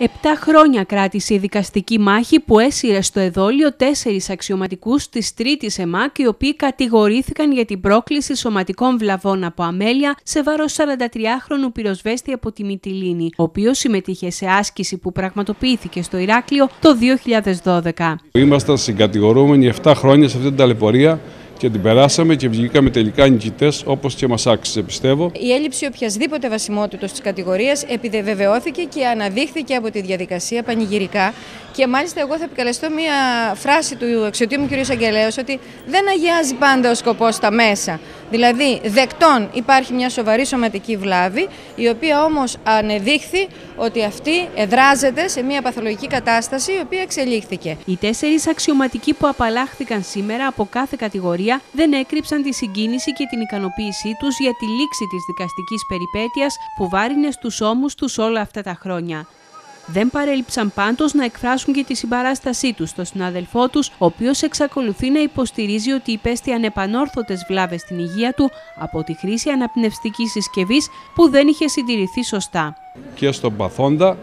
Επτά χρόνια κράτησε η δικαστική μάχη που έσυρε στο εδόλιο τέσσερις αξιωματικούς της τρίτης ΕΜΑΚ οι οποίοι κατηγορήθηκαν για την πρόκληση σωματικών βλαβών από αμέλεια σε βάρος 43χρονου πυροσβέστη από τη Μυτιλίνη, ο οποίος συμμετείχε σε άσκηση που πραγματοποιήθηκε στο Ηράκλειο το 2012. Ήμασταν συγκατηγορούμενοι 7 χρόνια σε αυτή την ταλαιπωρία και την περάσαμε και βγήκαμε τελικά νικητές όπως και μας άξιζε, πιστεύω. Η έλλειψη οποιασδήποτε βασιμότητα της κατηγορίας επιβεβαιώθηκε και αναδείχθηκε από τη διαδικασία πανηγυρικά. Και μάλιστα, εγώ θα επικαλεστώ μία φράση του εξωτήμου κ. Αγγελέου ότι δεν αγιάζει πάντα ο σκοπός τα μέσα. Δηλαδή, δεκτών υπάρχει μια σοβαρή σωματική βλάβη, η οποία όμως ανεδείχθη ότι αυτή εδράζεται σε μια παθολογική κατάσταση, η οποία εξελίχθηκε. Οι τέσσερις αξιωματικοί που απαλλάχθηκαν σήμερα από κάθε κατηγορία δεν έκρυψαν τη συγκίνηση και την ικανοποίησή τους για τη λήξη της δικαστικής περιπέτειας που βάρινε στους ώμους τους όλα αυτά τα χρόνια. Δεν παρέλειψαν πάντως να εκφράσουν και τη συμπαράστασή τους στον συνάδελφό τους, ο οποίος εξακολουθεί να υποστηρίζει ότι υπέστη ανεπανόρθωτες βλάβες στην υγεία του από τη χρήση αναπνευστικής συσκευής που δεν είχε συντηρηθεί σωστά. Και στον παθόντα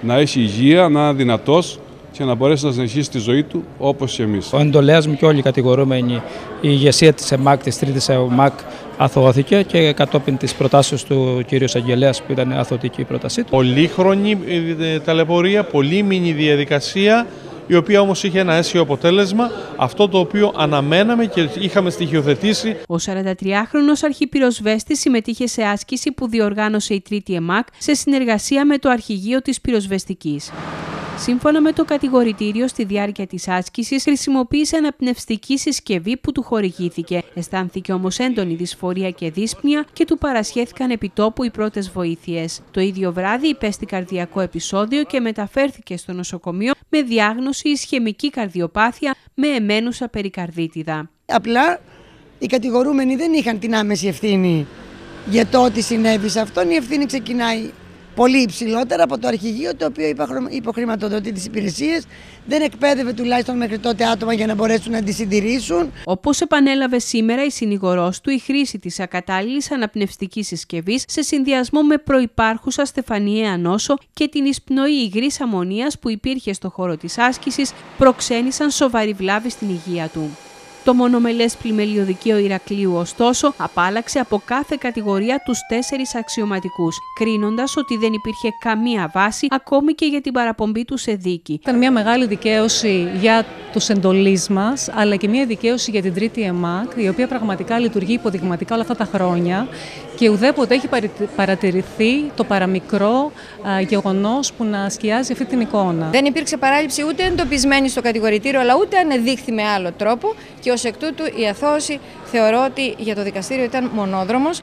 να έχει υγεία, να είναι δυνατός και να μπορέσει να συνεχίσει τη ζωή του όπως και εμείς. Ο εντολέας μου και όλοι οι κατηγορούμενοι, η ηγεσία της ΕΜΑΚ, της τρίτης ΕΜΑΚ, αθωώθηκε και κατόπιν της προτάσεως του κ. Αγγελέας που ήταν αθωτική η πρότασή του. Πολύχρονη ε, ταλαιπωρία, πολύμηνη διαδικασία η οποία όμως είχε ένα αίσιο αποτέλεσμα, αυτό το οποίο αναμέναμε και είχαμε στοιχειοθετήσει. Ο 43χρονος αρχιπυροσβέστης συμμετείχε σε άσκηση που διοργάνωσε η Τρίτη ΕΜΑΚ σε συνεργασία με το Αρχηγείο της Πυροσβεστικής. Σύμφωνα με το κατηγορητήριο, στη διάρκεια της άσκησης χρησιμοποίησε αναπνευστική συσκευή που του χορηγήθηκε. Αισθάνθηκε όμως έντονη δυσφορία και δύσπνοια και του παρασχέθηκαν επιτόπου οι πρώτες βοήθειες. Το ίδιο βράδυ υπέστη καρδιακό επεισόδιο και μεταφέρθηκε στο νοσοκομείο με διάγνωση ισχυμική καρδιοπάθεια με εμένουσα περικαρδίτιδα. Απλά οι κατηγορούμενοι δεν είχαν την άμεση ευθύνη για το ότι συνέβη σε αυτόν. Η ευθύνη ξεκινάει πολύ υψηλότερα από το αρχηγείο το οποίο υποχρηματοδοτεί τις υπηρεσίες, δεν εκπαίδευε τουλάχιστον μέχρι τότε άτομα για να μπορέσουν να τη συντηρήσουν. Όπως επανέλαβε σήμερα η συνηγορός του, η χρήση της ακατάλληλης αναπνευστικής συσκευής σε συνδυασμό με προπάρχουσα στεφανιαία νόσο και την εισπνοή υγρής αμμονίας που υπήρχε στο χώρο της άσκησης προξένησαν σοβαρή βλάβη στην υγεία του. Το μονομελές πλημελιωδικείο Ηρακλείου, ωστόσο, απάλαξε από κάθε κατηγορία τους τέσσερις αξιωματικούς, κρίνοντας ότι δεν υπήρχε καμία βάση ακόμη και για την παραπομπή του σε δίκη. Ήταν μια μεγάλη δικαίωση για τους εντολείς μας, αλλά και μια δικαίωση για την τρίτη ΕΜΑΚ, η οποία πραγματικά λειτουργεί υποδειγματικά όλα αυτά τα χρόνια και ουδέποτε έχει παρατηρηθεί το παραμικρό γεγονός που να σκιάζει αυτή την εικόνα. Δεν υπήρξε παράληψη ούτε εντοπισμένη στο κατηγορητήριο, αλλά ούτε ανεδείχθη με άλλο τρόπο και ως εκ τούτου η αθώωση θεωρώ ότι για το δικαστήριο ήταν μονόδρομος.